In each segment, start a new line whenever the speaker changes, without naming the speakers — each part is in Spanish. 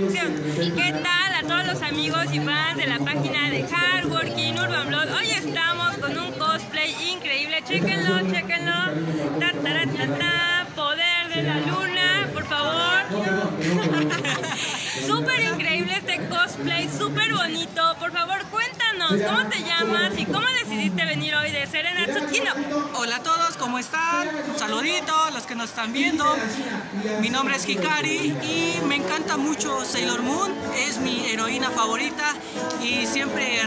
¿Qué tal a todos los amigos y fans de la página de Hardworking Urban Blood? Hoy estamos con un cosplay increíble. Chéquenlo, chéquenlo. Ta, ta, Poder de la luna, por favor. súper increíble este cosplay, súper bonito. Por favor, cuéntanos, ¿cómo te llamas y cómo decidiste venir hoy de Serena Tsukino?
Hola a todos, ¿cómo están? Un saludito a los que nos están viendo. Mi nombre es Hikari y me encanta mucho Sailor Moon. Es mi heroína favorita y siempre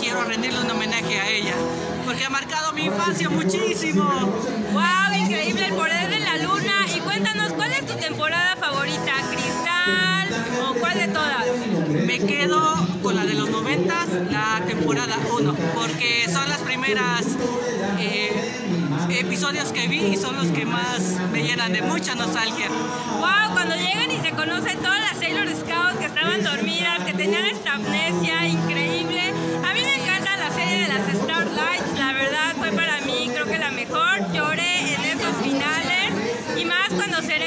quiero rendirle un homenaje a ella porque ha marcado mi infancia muchísimo.
¡Wow! Increíble el poder de la luna. Y cuéntanos, ¿cuál es tu temporada favorita? ¿Cristal o cuál de todas?
Me quedo temporada 1, porque son las primeras eh, episodios que vi y son los que más me llenan de mucha nostalgia.
¡Wow! Cuando llegan y se conocen todas las Sailor Scouts que estaban dormidas, que tenían esta amnesia increíble. A mí me encanta la serie de las Starlights, la verdad fue para mí creo que la mejor. Lloré en esos finales y más cuando Serena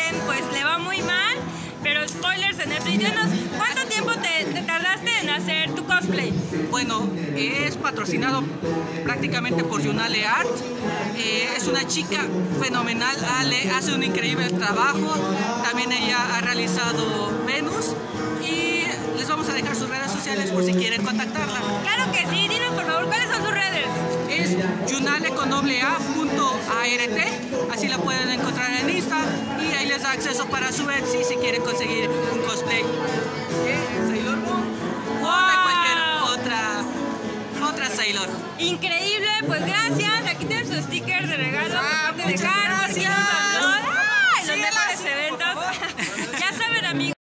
también pues le va muy mal. Pero spoilers en esto. Y dinos, ¿cuánto tiempo te, te tardaste en hacer tu cosplay?
Bueno, es patrocinado prácticamente por Yunale Art. Eh, es una chica fenomenal, Ale, hace un increíble trabajo. También ella ha realizado Venus. Y les vamos a dejar sus redes sociales por si quieren contactarla.
Claro que sí, dinos por favor, ¿cuáles son sus redes?
Es yunale con doble A punto ART, así la pueden encontrar en Insta y ahí les da acceso para su Etsy si quieren conseguir un cosplay de Sailor Moon o de cualquier otra, otra Sailor.
Increíble, pues gracias. Aquí tienen su sticker de regalo
Ah,
de Carlos.
gracias.
¡Ay! Los
Sí, gracias, por
eventos. ya saben, amigos.